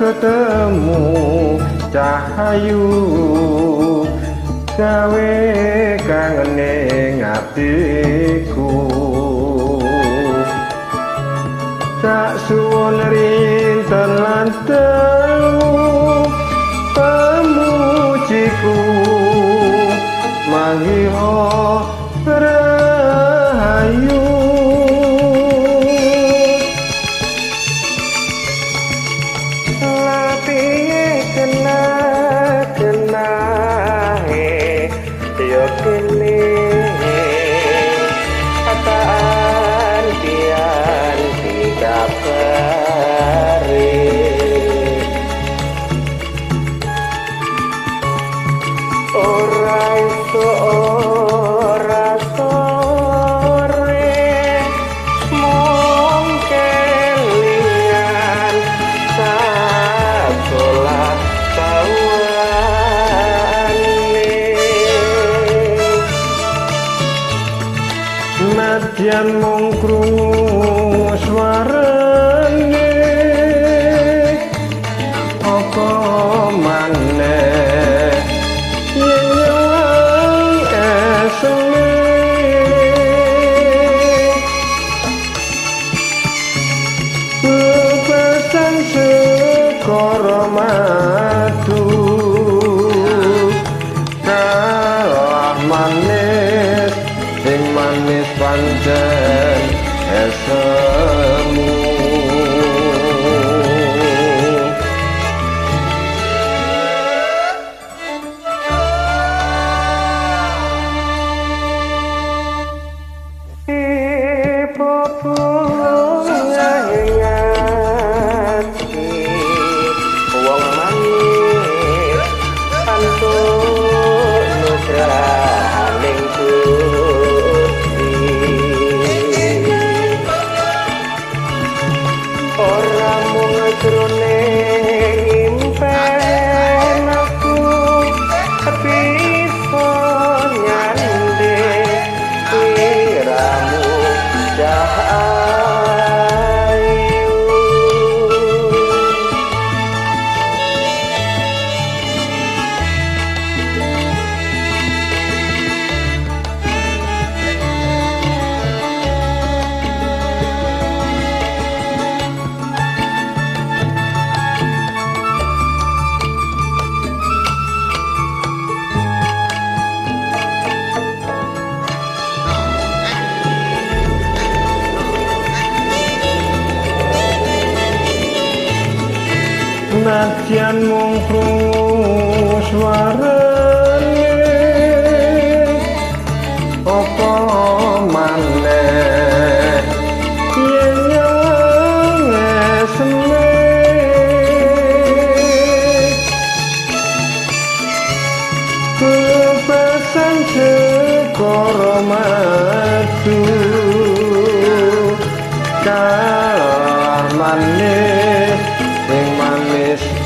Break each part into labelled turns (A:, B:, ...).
A: ketemu cahayu. Gawe kangene ngatiku. Tak suwon rinten lan your Nadyan mung krungu swarane apa maneh? Yen nyawang esune Pesan sekoro manis pancen esemu Nadyan mung krungu swarane apa maneh? Yen nyawang esme pesan sekoro madu. Kalah manis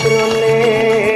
B: প্রলেপ